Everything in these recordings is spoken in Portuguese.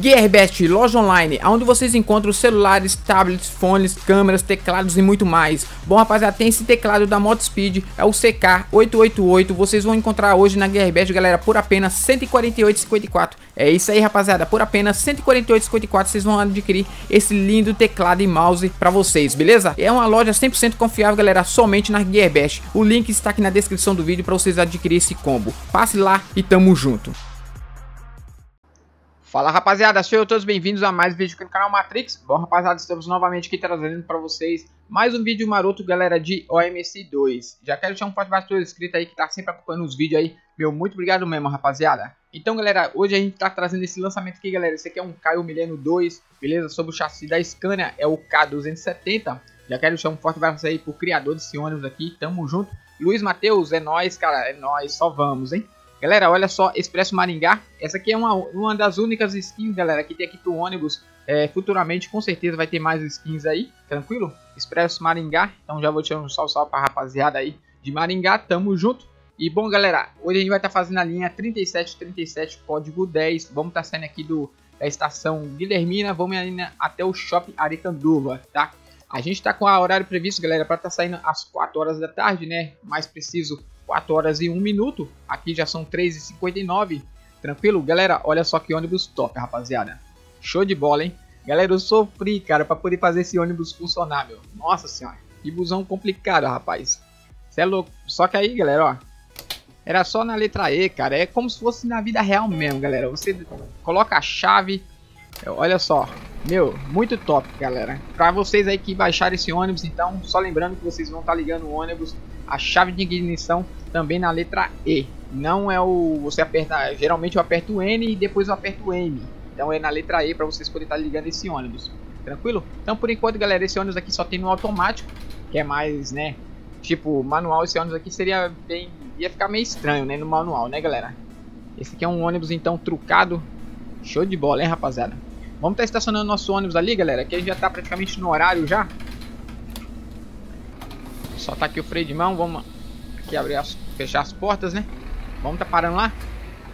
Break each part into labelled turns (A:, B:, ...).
A: GearBest, loja online, onde vocês encontram celulares, tablets, fones, câmeras, teclados e muito mais. Bom, rapaziada, tem esse teclado da Modspeed, é o CK888, vocês vão encontrar hoje na GearBest, galera, por apenas R$ 148,54. É isso aí, rapaziada, por apenas R$ 148,54 vocês vão adquirir esse lindo teclado e mouse para vocês, beleza? É uma loja 100% confiável, galera, somente na GearBest. O link está aqui na descrição do vídeo para vocês adquirir esse combo. Passe lá e tamo junto. Fala rapaziada, sejam todos bem-vindos a mais um vídeo aqui no canal Matrix. Bom rapaziada, estamos novamente aqui trazendo para vocês mais um vídeo maroto, galera, de OMC2. Já quero deixar um forte abraço para inscrito aí que tá sempre acompanhando os vídeos aí. Meu, muito obrigado mesmo, rapaziada. Então, galera, hoje a gente tá trazendo esse lançamento aqui, galera. Esse aqui é um Caio Mileno 2, beleza? Sobre o chassi da Scania, é o K270. Já quero deixar um forte abraço aí pro criador desse ônibus aqui, tamo junto. Luiz Matheus, é nóis, cara, é nóis, só vamos, hein? Galera, olha só, Expresso Maringá. Essa aqui é uma, uma das únicas skins, galera, que tem aqui pro ônibus. É, futuramente, com certeza, vai ter mais skins aí, tranquilo? Expresso Maringá. Então já vou tirar um salve, salve pra rapaziada aí de Maringá. Tamo junto. E bom, galera, hoje a gente vai estar tá fazendo a linha 3737, código 10. Vamos estar tá saindo aqui do, da estação Guilhermina. Vamos até o Shopping Aricanduva, tá? A gente tá com o horário previsto, galera, para estar tá saindo às 4 horas da tarde, né? Mais preciso, 4 horas e 1 minuto. Aqui já são 3h59. Tranquilo? Galera, olha só que ônibus top, rapaziada. Show de bola, hein? Galera, eu sofri, cara, para poder fazer esse ônibus funcionar, meu. Nossa senhora. Que busão complicado, rapaz. Você é louco. Só que aí, galera, ó. Era só na letra E, cara. É como se fosse na vida real mesmo, galera. Você coloca a chave. Olha só. Meu, muito top, galera. Para vocês aí que baixaram esse ônibus, então, só lembrando que vocês vão estar tá ligando o ônibus a chave de ignição também na letra E. Não é o. Você aperta. Geralmente eu aperto N e depois eu aperto M. Então é na letra E para vocês poderem estar ligando esse ônibus. Tranquilo? Então por enquanto, galera, esse ônibus aqui só tem no automático. Que é mais, né? Tipo, manual, esse ônibus aqui seria bem. ia ficar meio estranho, né? No manual, né, galera? Esse aqui é um ônibus então trucado. Show de bola, hein, rapaziada? Vamos estar estacionando nosso ônibus ali, galera. Que a gente já está praticamente no horário já. Só tá aqui o freio de mão, vamos aqui abrir as, fechar as portas, né? Vamos tá parando lá?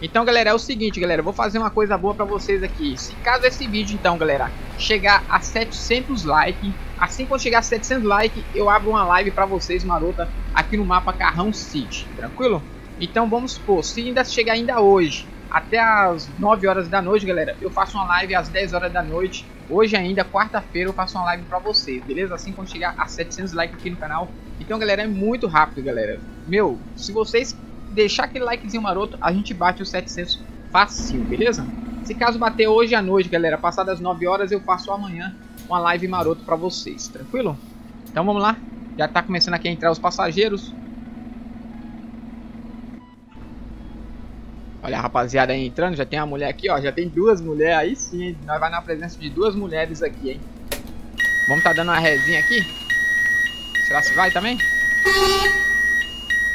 A: Então, galera, é o seguinte, galera, vou fazer uma coisa boa pra vocês aqui. Se caso esse vídeo, então, galera, chegar a 700 likes, assim que chegar a 700 likes, eu abro uma live pra vocês, marota, aqui no mapa Carrão City, tranquilo? Então, vamos supor, se ainda chegar ainda hoje, até as 9 horas da noite, galera, eu faço uma live às 10 horas da noite, Hoje ainda, quarta-feira, eu faço uma live pra vocês, beleza? Assim quando chegar a 700 likes aqui no canal. Então, galera, é muito rápido, galera. Meu, se vocês deixar aquele likezinho maroto, a gente bate os 700 facinho, beleza? Se caso bater hoje à noite, galera, passadas as 9 horas, eu faço amanhã uma live maroto pra vocês, tranquilo? Então vamos lá. Já tá começando aqui a entrar os passageiros. Olha a rapaziada aí entrando, já tem uma mulher aqui, ó. Já tem duas mulheres aí sim. Nós vai na presença de duas mulheres aqui, hein. Vamos tá dando uma resinha aqui. Será que vai também?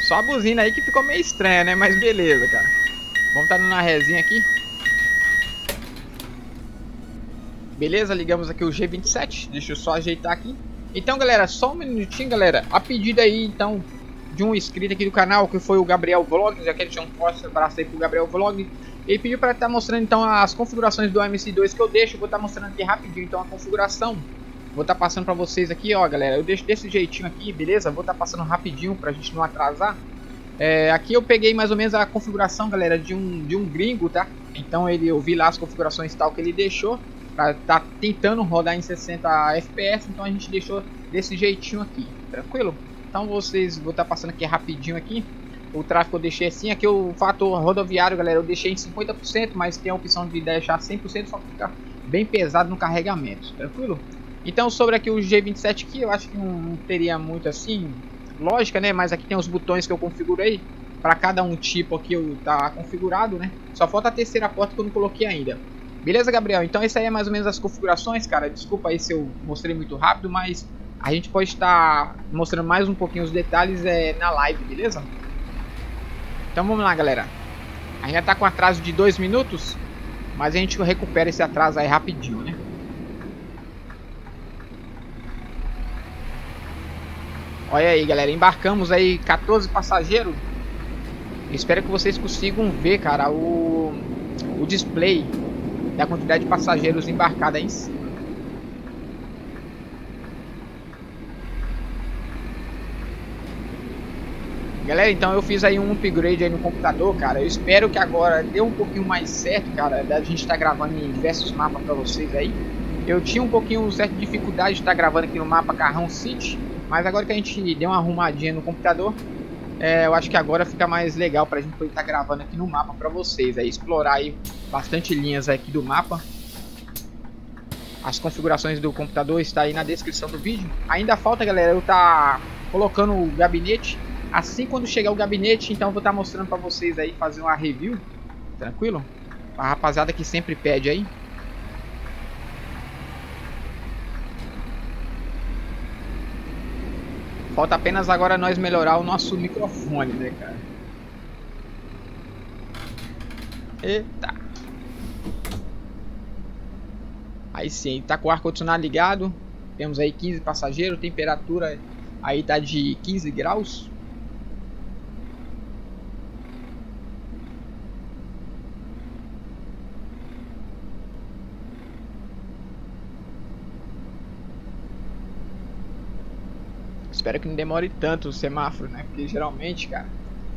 A: Só a buzina aí que ficou meio estranha, né? Mas beleza, cara. Vamos tá dando uma resinha aqui. Beleza, ligamos aqui o G27. Deixa eu só ajeitar aqui. Então, galera, só um minutinho, galera. A pedida aí, então, de um inscrito aqui do canal, que foi o Gabriel Vlog, já quero deixar um forte abraço aí pro Gabriel Vlog. Ele pediu para estar tá mostrando então as configurações do MC2 que eu deixo, vou estar tá mostrando aqui rapidinho então a configuração. Vou estar tá passando para vocês aqui, ó, galera. Eu deixo desse jeitinho aqui, beleza? Vou estar tá passando rapidinho pra gente não atrasar. É, aqui eu peguei mais ou menos a configuração, galera, de um, de um gringo, tá? Então ele, eu vi lá as configurações tal que ele deixou para tá tentando rodar em 60 FPS, então a gente deixou desse jeitinho aqui, tranquilo? Então vocês, vou estar tá passando aqui rapidinho aqui. O tráfego eu deixei assim, aqui o fator rodoviário, galera, eu deixei em 50%, mas tem a opção de deixar 100%, só que fica bem pesado no carregamento, tranquilo? Então sobre aqui o G27 aqui, eu acho que não, não teria muito assim, lógica, né? Mas aqui tem os botões que eu configurei, para cada um tipo aqui eu tá configurado, né? Só falta a terceira porta que eu não coloquei ainda. Beleza, Gabriel? Então esse aí é mais ou menos as configurações, cara. Desculpa aí se eu mostrei muito rápido, mas a gente pode estar mostrando mais um pouquinho os detalhes é, na live, beleza? Então vamos lá, galera. A gente já tá com atraso de 2 minutos, mas a gente recupera esse atraso aí rapidinho, né? Olha aí, galera, embarcamos aí 14 passageiros. Espero que vocês consigam ver, cara, o, o display da quantidade de passageiros embarcados aí em cima. Galera, então eu fiz aí um upgrade aí no computador, cara. Eu espero que agora dê um pouquinho mais certo, cara, da gente estar tá gravando em diversos mapas pra vocês aí. Eu tinha um pouquinho certa dificuldade de estar tá gravando aqui no mapa Carrão City, mas agora que a gente deu uma arrumadinha no computador, é, eu acho que agora fica mais legal pra gente poder estar tá gravando aqui no mapa pra vocês. Aí explorar aí bastante linhas aqui do mapa. As configurações do computador está aí na descrição do vídeo. Ainda falta, galera, eu tá colocando o gabinete Assim quando chegar o gabinete, então eu vou estar tá mostrando para vocês aí, fazer uma review. Tranquilo? A rapaziada que sempre pede aí. Falta apenas agora nós melhorar o nosso microfone, né, cara? Eita. Aí sim, tá com o ar-condicionado ligado. Temos aí 15 passageiros, temperatura aí tá de 15 graus. Espero que não demore tanto o semáforo, né? Porque geralmente, cara,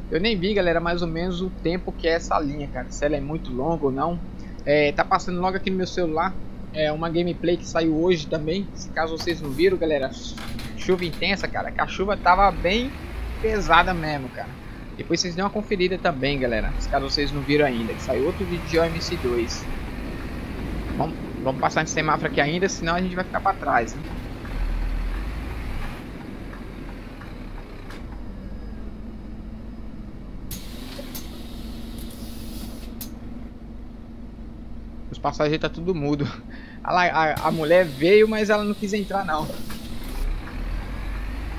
A: eu nem vi, galera, mais ou menos o tempo que é essa linha, cara. Se ela é muito longa ou não. É, tá passando logo aqui no meu celular. É uma gameplay que saiu hoje também. Se caso vocês não viram, galera, chuva intensa, cara. Que a chuva tava bem pesada mesmo, cara. Depois vocês dêem uma conferida também, galera. Se caso vocês não viram ainda, que saiu outro vídeo de OMC2. Vamos, vamos passar esse semáforo aqui ainda, senão a gente vai ficar para trás, né? Passageiros tá tudo mudo. A, a, a, mulher veio, mas ela não quis entrar não.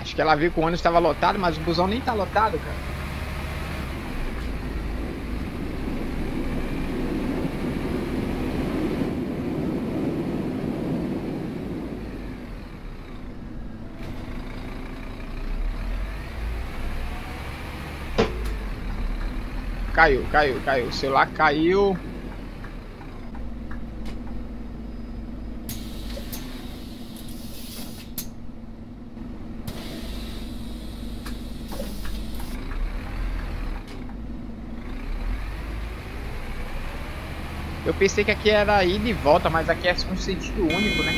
A: Acho que ela viu que o ônibus estava lotado, mas o busão nem tá lotado, cara. Caiu, caiu, caiu. O celular caiu. Pensei que aqui era ida e volta, mas aqui é um sentido único, né?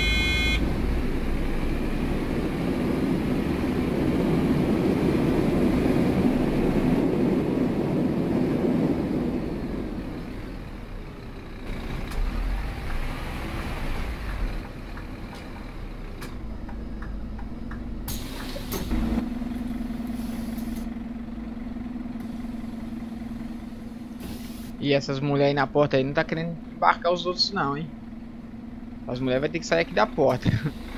A: E essas mulheres aí na porta aí não tá querendo embarcar os outros não, hein? As mulheres vai ter que sair aqui da porta.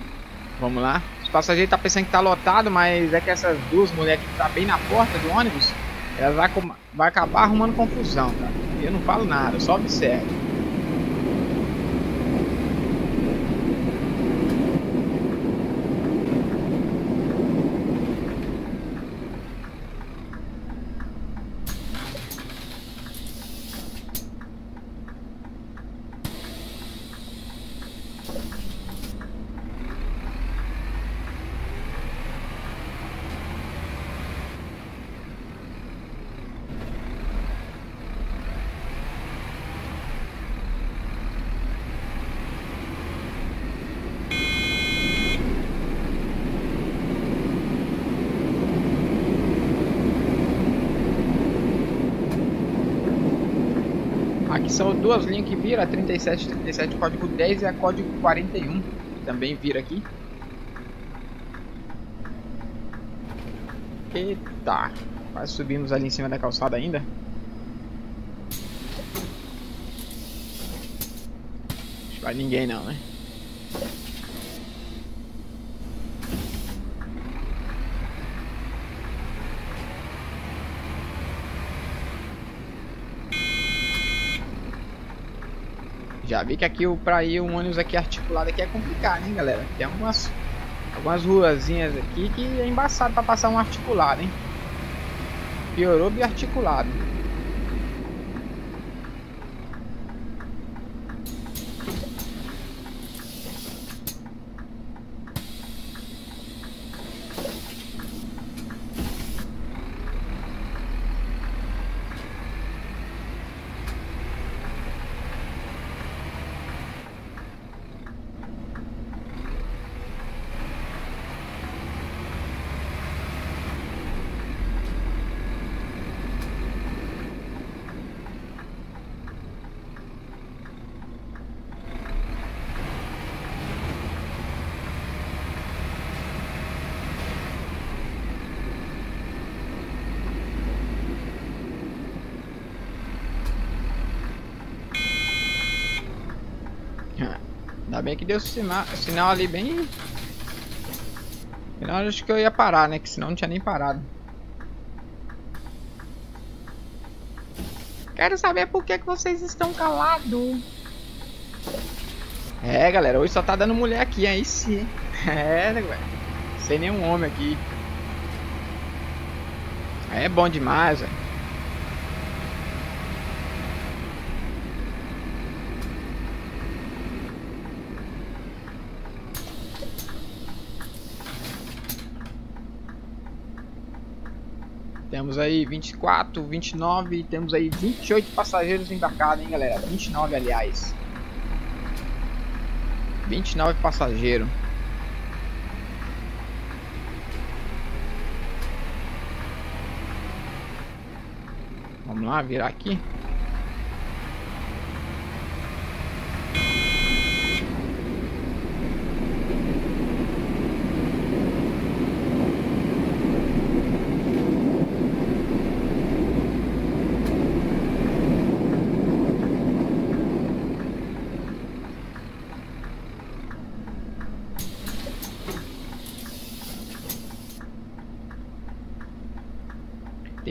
A: Vamos lá. Os passageiros tá pensando que tá lotado, mas é que essas duas mulheres que tá bem na porta do ônibus, elas vai, vai acabar arrumando confusão. Eu não falo nada, só observo. São duas linhas que viram, a 3737 código 10 e a código 41, que também vira aqui. Eita, quase subimos ali em cima da calçada ainda. Vai ninguém não, né? Já vi que aqui para ir um ônibus aqui articulado aqui é complicado, hein, galera? Tem algumas algumas ruazinhas aqui que é embaçado para passar um articulado, hein? Piorou articulado. Ainda bem que deu sinal, sinal ali bem... Afinal, acho que eu ia parar, né? Que senão não tinha nem parado. Quero saber por que, que vocês estão calados. É, galera, hoje só tá dando mulher aqui, aí sim. É, né, velho? Sem nenhum homem aqui. É bom demais, velho. Temos aí 24, 29, temos aí 28 passageiros embarcados, hein, galera? 29, aliás. 29 passageiros. Vamos lá, virar aqui.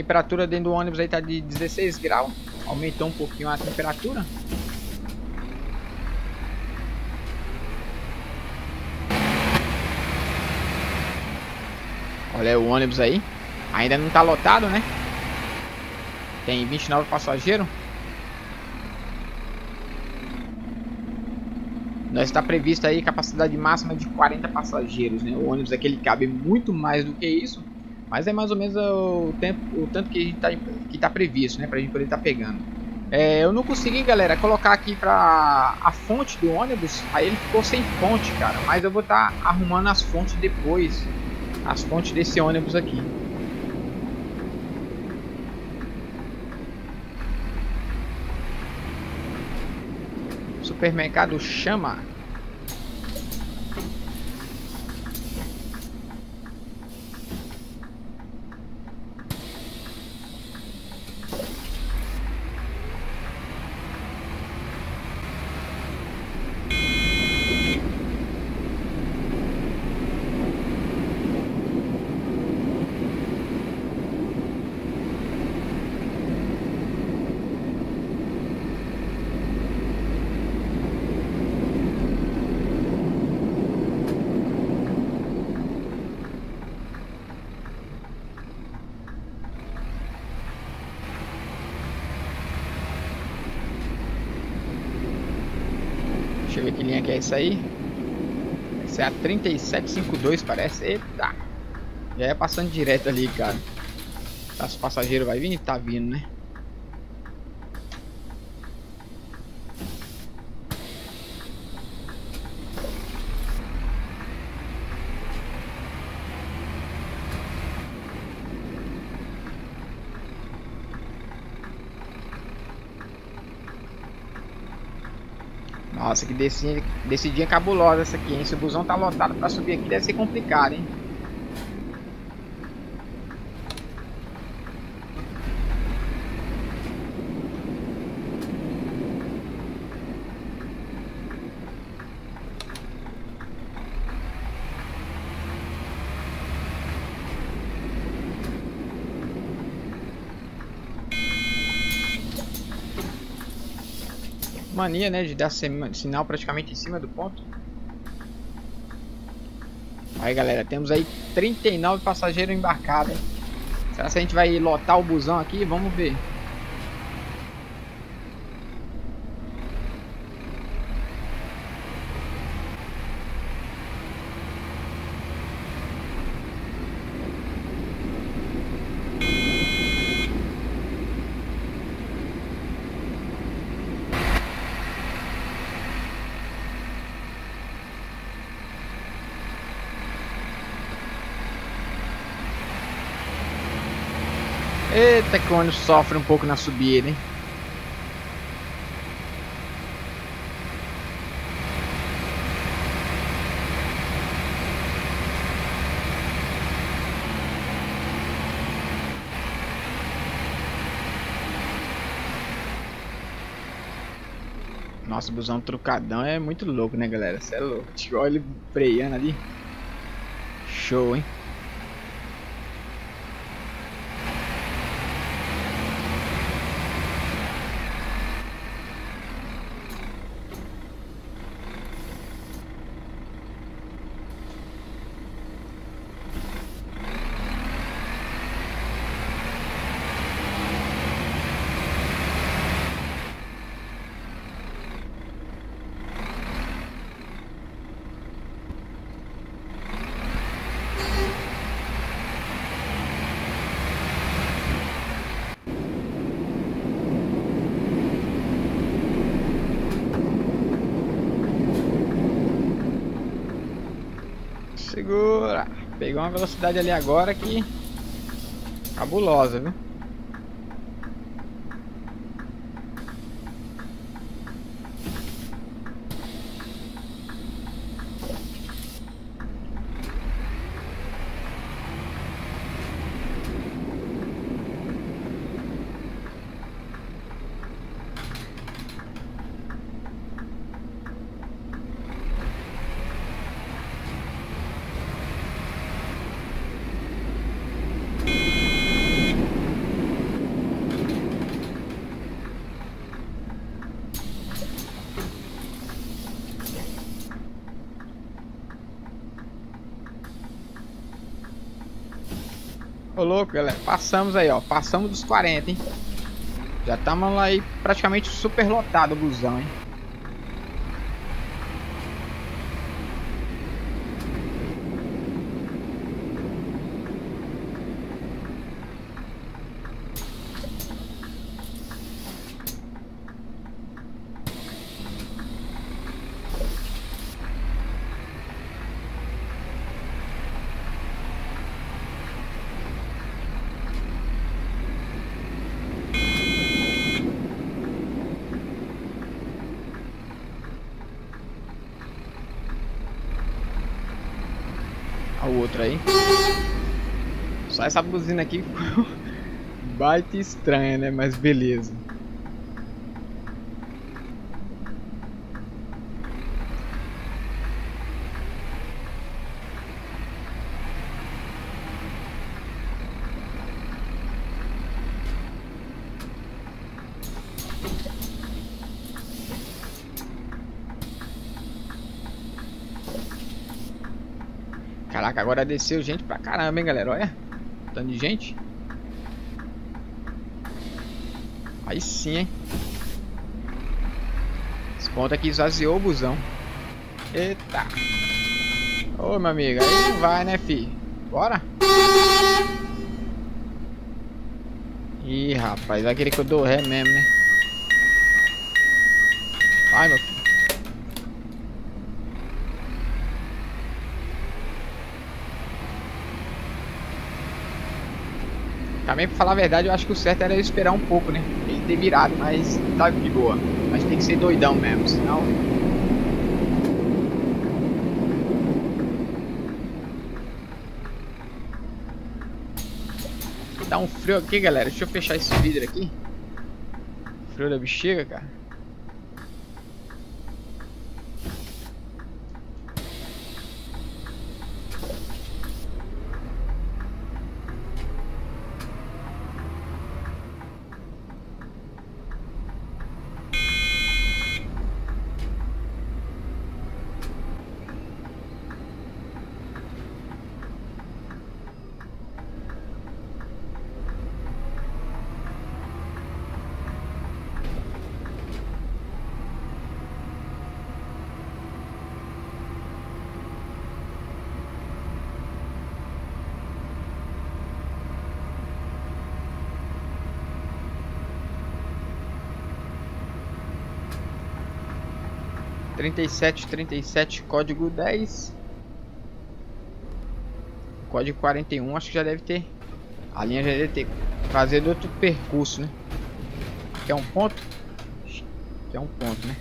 A: Temperatura dentro do ônibus aí tá de 16 graus. Aumentou um pouquinho a temperatura. Olha o ônibus aí. Ainda não tá lotado, né? Tem 29 passageiros. Nós está previsto aí capacidade máxima de 40 passageiros, né? O ônibus aqui ele cabe muito mais do que isso. Mas é mais ou menos o, tempo, o tanto que a gente tá, que tá previsto, né? Pra gente poder estar tá pegando. É, eu não consegui, galera, colocar aqui pra a fonte do ônibus. Aí ele ficou sem fonte, cara. Mas eu vou estar tá arrumando as fontes depois. As fontes desse ônibus aqui. Supermercado Chama. Eu ver que linha que é isso aí. Essa é a 3752, parece. Eita! Já é passando direto ali, cara. Tá, os passageiros vai vir? Tá vindo, né? Nossa, que descidinha, cabulosa essa aqui, hein? Se o busão tá lotado pra subir aqui, deve ser complicado, hein? Mania, né, de dar sinal praticamente em cima do ponto. Aí, galera, temos aí 39 passageiros embarcados? Será que a gente vai lotar o busão aqui? Vamos ver. Eita, que o ônibus sofre um pouco na subida, hein? Nossa, o busão trucadão é muito louco, né, galera? Você é louco. Olha ele freando ali. Show, hein? Segura. Pegou uma velocidade ali agora que... Cabulosa, viu? Louco, galera. Passamos aí, ó. Passamos dos 40, hein? Já estamos lá aí praticamente super lotado o busão, hein? Olha o outro aí. Só essa buzina aqui baita estranha, né? Mas beleza. Caraca, agora desceu gente pra caramba, hein, galera? Olha. Tanto de gente. Aí sim, hein? Esse ponto aqui esvaziou o busão. Eita. Ô, meu amigo. Aí vai, né, fi? Bora. Ih, rapaz. Vai querer que eu dou ré mesmo, né? Vai, meu filho. Também, pra falar a verdade, eu acho que o certo era esperar um pouco, né? Ele ter virado, mas tá de boa. Mas tem que ser doidão mesmo, senão... Dá um frio aqui, galera. Deixa eu fechar esse vidro aqui. Frio da bexiga, cara. Trinta e sete trinta e sete código dez. Código quarenta e um acho que já deve ter a linha já deve ter fazer outro percurso né? Aqui é um ponto? Aqui é um ponto né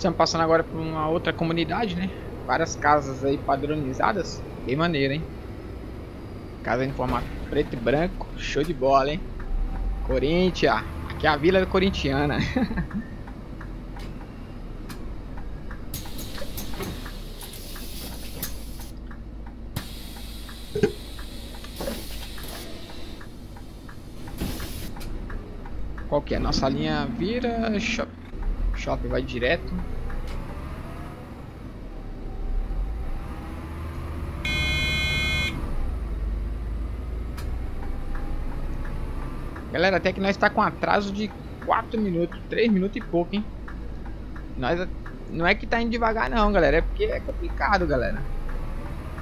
A: Estamos passando agora por uma outra comunidade, né? Várias casas aí padronizadas. Bem maneiro, hein? Casa em formato preto e branco. Show de bola, hein? Corinthians. Aqui é a vila corintiana. Qual que é? Nossa linha vira shopping. Shopping vai direto. Galera, até que nós está com atraso de 4 minutos, 3 minutos e pouco, hein? Nós não é que tá indo devagar não, galera, é porque é complicado, galera.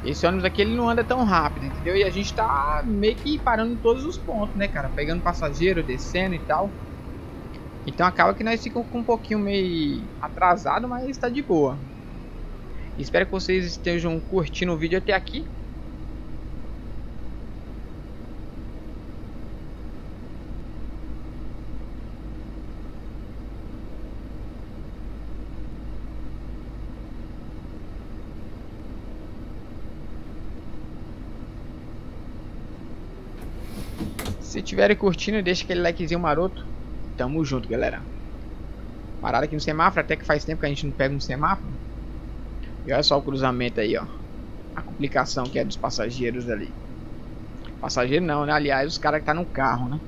A: Esse ônibus aqui ele não anda tão rápido, entendeu? E a gente tá meio que parando em todos os pontos, né, cara? Pegando passageiro, descendo e tal. Então acaba que nós ficamos com um pouquinho meio atrasado, mas está de boa. Espero que vocês estejam curtindo o vídeo até aqui. Se tiverem curtindo, deixa aquele likezinho maroto. Tamo junto, galera. Parada aqui no semáforo, até que faz tempo que a gente não pega um semáforo. E olha só o cruzamento aí, ó. A complicação que é dos passageiros ali. Passageiro não, né? Aliás, os caras que tá no carro, né?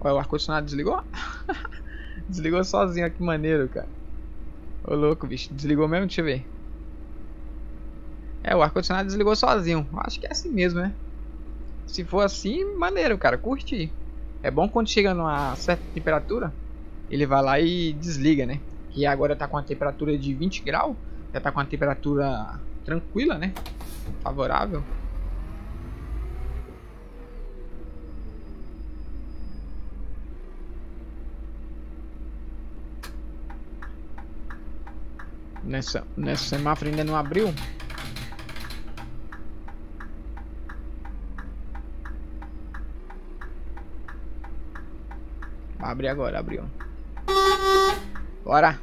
A: Olha, o ar-condicionado desligou? desligou sozinho, que maneiro, cara. Ô louco, bicho. Desligou mesmo? Deixa eu ver. É, o ar-condicionado desligou sozinho. Acho que é assim mesmo, né? Se for assim, maneiro, cara. Curti. É bom quando chega numa certa temperatura, ele vai lá e desliga, né? Que agora tá com a temperatura de 20 graus. Já tá com a temperatura tranquila, né? Favorável. Nessa, nessa semáforo ainda não abriu. Abre agora, abriu. Bora.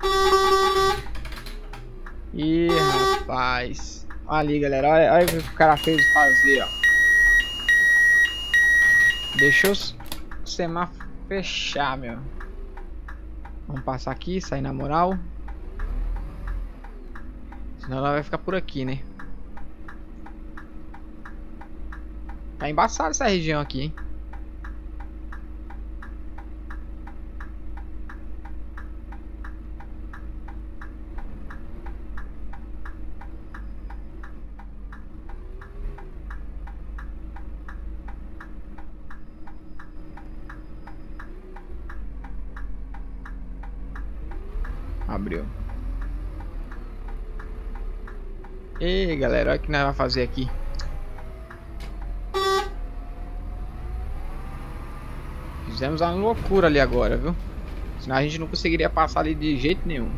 A: Ih, rapaz. Olha ali, galera. Olha, olha o que o cara fez fazer, ó. Deixou o semáforo fechar, meu. Vamos passar aqui, sair na moral. Senão ela vai ficar por aqui, né? Tá embaçada essa região aqui, hein? Abriu. E galera, olha o que nós vamos fazer aqui. Fizemos uma loucura ali agora, viu? Senão a gente não conseguiria passar ali de jeito nenhum.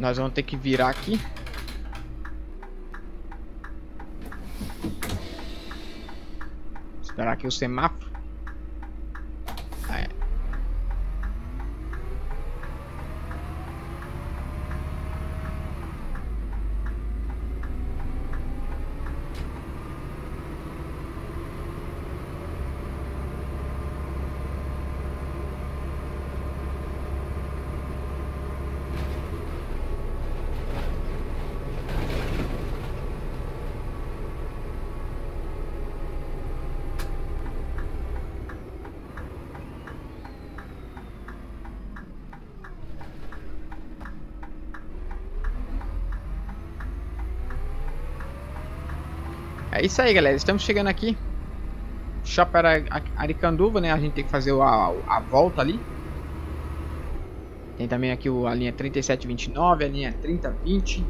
A: Nós vamos ter que virar aqui. Esperar aqui o semáforo. É isso aí, galera. Estamos chegando aqui. Shopping Aricanduva, né? A gente tem que fazer a, a volta ali. Tem também aqui a linha 3729, a linha 3020.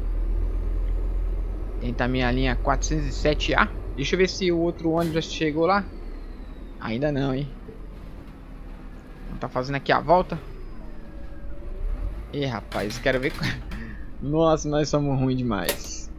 A: Tem também a linha 407A. Deixa eu ver se o outro ônibus chegou lá. Ainda não, hein? Tá fazendo aqui a volta. Ih, rapaz, quero ver... Nossa, nós somos ruins demais.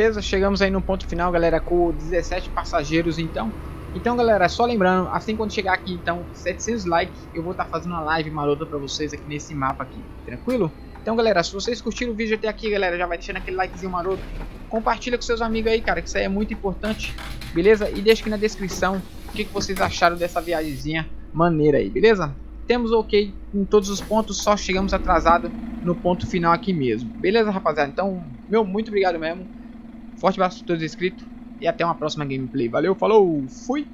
A: Beleza, chegamos aí no ponto final, galera, com 17 passageiros, então. Então, galera, só lembrando, assim quando chegar aqui, então, 700 likes, eu vou estar tá fazendo uma live marota pra vocês aqui nesse mapa aqui, tranquilo? Então, galera, se vocês curtiram o vídeo até aqui, galera, já vai deixando aquele likezinho maroto. Compartilha com seus amigos aí, cara, que isso aí é muito importante, beleza? E deixa aqui na descrição o que, que vocês acharam dessa viagemzinha maneira aí, beleza? Temos ok em todos os pontos, só chegamos atrasado no ponto final aqui mesmo. Beleza, rapaziada? Então, meu, muito obrigado mesmo. Forte abraço a todos inscritos e até uma próxima gameplay. Valeu, falou, fui!